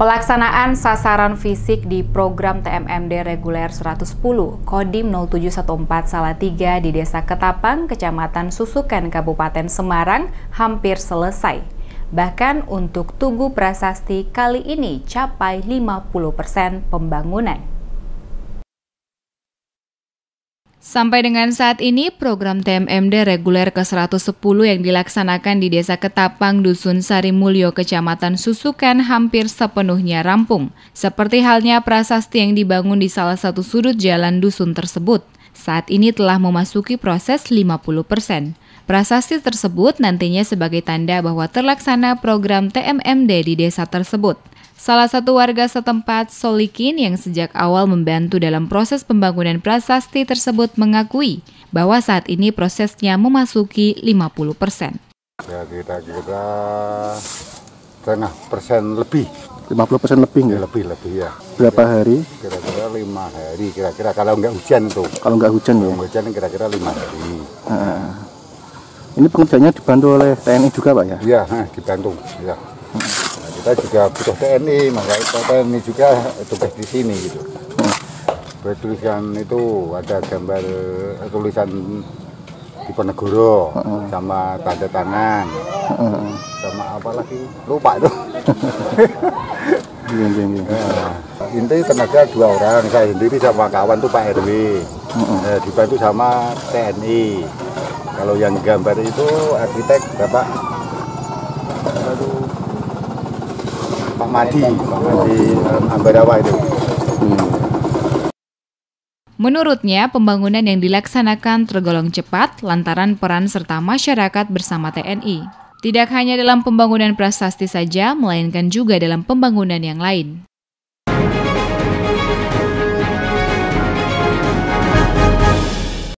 Pelaksanaan sasaran fisik di program TMMD reguler 110 Kodim 0714 Salatiga di Desa Ketapang, Kecamatan Susukan, Kabupaten Semarang hampir selesai. Bahkan untuk Tugu Prasasti kali ini capai 50% pembangunan. Sampai dengan saat ini, program TMMD reguler ke-110 yang dilaksanakan di Desa Ketapang, Dusun Sari Mulyo, Kecamatan Susukan hampir sepenuhnya rampung. Seperti halnya prasasti yang dibangun di salah satu sudut jalan dusun tersebut. Saat ini telah memasuki proses 50 persen. Prasasti tersebut nantinya sebagai tanda bahwa terlaksana program TMMD di desa tersebut. Salah satu warga setempat, Solikin, yang sejak awal membantu dalam proses pembangunan prasasti tersebut mengakui bahwa saat ini prosesnya memasuki 50 persen. Ya kira-kira setengah persen lebih. 50 persen lebih nggak? Lebih lebih ya. Berapa hari? Kira-kira lima hari. Kira-kira kalau nggak hujan itu. Kalau nggak hujan ya? hujan kira-kira lima hari. Nah, ini pengerjanya dibantu oleh TNI juga pak ya? Iya, dibantu. Ya kita juga butuh TNI maka TNI juga tugas di sini gitu. Bertuliskan itu ada gambar tulisan Diponegoro sama tanda tangan. Sama apa lagi? Lupa itu iya, iya, iya. nah, inti tenaga dua orang. Saya sendiri sama kawan tuh Pak RW nah, dibantu sama TNI kalau yang gambar itu arsitek Bapak Madi, Madi um, Ambarawa itu. Menurutnya, pembangunan yang dilaksanakan tergolong cepat lantaran peran serta masyarakat bersama TNI. Tidak hanya dalam pembangunan prasasti saja, melainkan juga dalam pembangunan yang lain.